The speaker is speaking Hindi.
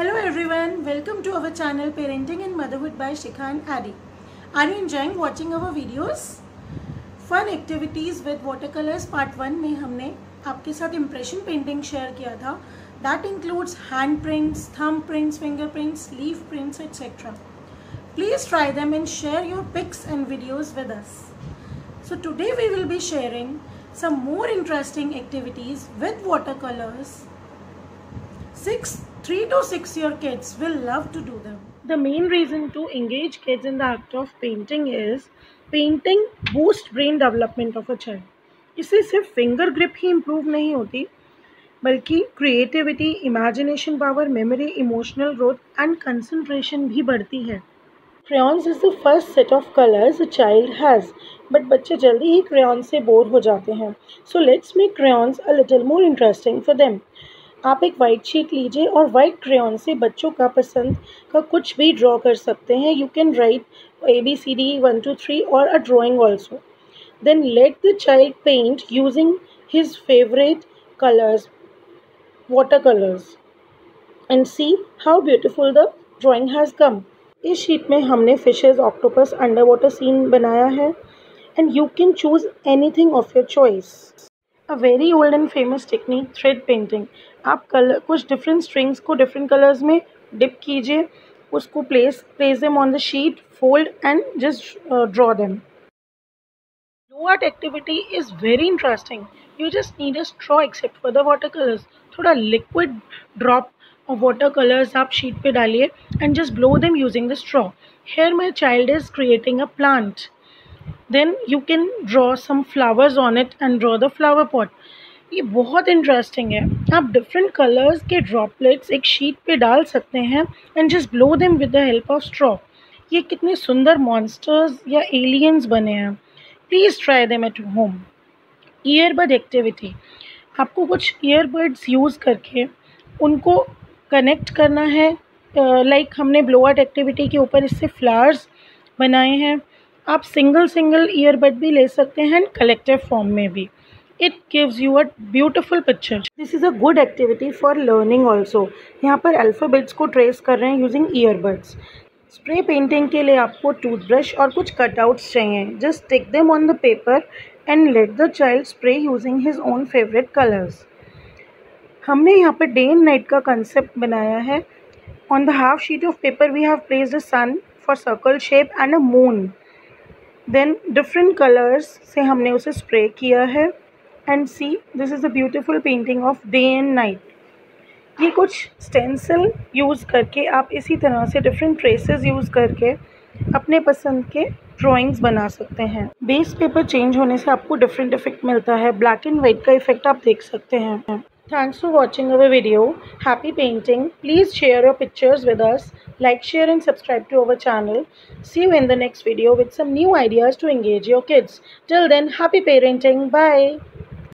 Hello everyone, welcome to our channel Parenting and Motherhood by Shikha Adi. Are you enjoying watching our videos? Fun activities with watercolors part 1 में हमने आपके साथ impression painting share किया था. That includes handprints, thumbprints, fingerprints, leaf prints etc. Please try them and share your pics and videos with us. So today we will be sharing some more interesting activities with watercolors. 6 3 to 6 year kids will love to do them. The main reason to engage kids in the act of painting is painting boost brain development of a child इससे सिर्फ़ फिंगर ग्रिप ही इम्प्रूव नहीं होती, बल्कि creativity imagination power memory emotional growth and concentration भी बढ़ती है। Crayons is the first set of colours a child has but बच्चे जल्दी ही क्रेयॉन्स से बोर हो जाते हैं। So let's make crayons a little more interesting for them आप एक वाइट शीट लीजिए और वाइट क्रेन से बच्चों का पसंद का कुछ भी ड्रॉ कर सकते हैं। You can write A B C D one two three और a drawing also then let the child paint using his favourite colours water colours and see how beautiful the drawing has come इस शीट में हमने fishes octopus under water scene बनाया है and you can choose anything of your choice a very old and famous technique thread painting आप कलर कुछ डिफरेंट स्ट्रिंग्स को डिफरेंट कलर्स में डिप कीजिए, उसको place place them on the sheet fold and just draw them low art activity is very interesting you just need a straw except for the water colours थोड़ा लिक्विड ड्रॉप और वाटर कलर्स आप शीट पे डालिए and just blow them using the straw here my child is creating a plant then you can draw some flowers on it and draw the flower pot ये बहुत इंटरेस्टिंग है। आप डिफरेंट कलर्स के ड्रॉपलेट्स एक शीट पे डाल सकते हैं and just blow them with the help of straw ये कितने सुंदर मॉन्स्टर्स या एलियंस बने हैं। Please try them at home earbud activity आपको कुछ ईयरबड्स यूज़ करके उनको कनेक्ट करना है। लाइक uh, like हमने ब्लो आर्ट एक्टिविटी के ऊपर इससे फ्लावर्स बनाए हैं। आप सिंगल सिंगल ईयरबड भी ले सकते हैं एंड कलेक्टिव फॉर्म में भी। It gives you a beautiful picture. This is a good activity for learning also. यहाँ पर alphabets को ट्रेस कर रहे हैं यूजिंग ईयरबड्स स्प्रे पेंटिंग के लिए आपको टूथब्रश और कुछ कटआउट्स चाहिए। Just stick them on the paper and let the child spray using his own favourite colours हमने यहाँ पर डे एंड नाइट का कंसेप्ट बनाया है। On the half sheet of paper we have placed a sun for circle shape and a moon then different colours से हमने उसे स्प्रे किया है. And see this is a beautiful painting of day and night ये कुछ स्टेंसिल यूज़ करके आप इसी तरह से डिफरेंट ट्रेसेस यूज़ करके अपने पसंद के ड्राइंग्स बना सकते हैं. बेस पेपर चेंज होने से आपको डिफरेंट इफ़ेक्ट मिलता है. ब्लैक एंड वाइट का इफ़ेक्ट आप देख सकते हैं. Thanks for watching our video. Happy painting. Please share your pictures with us. Like, share and subscribe to our channel. See you in the next video with some new ideas to engage your kids. Till then, happy parenting. Bye.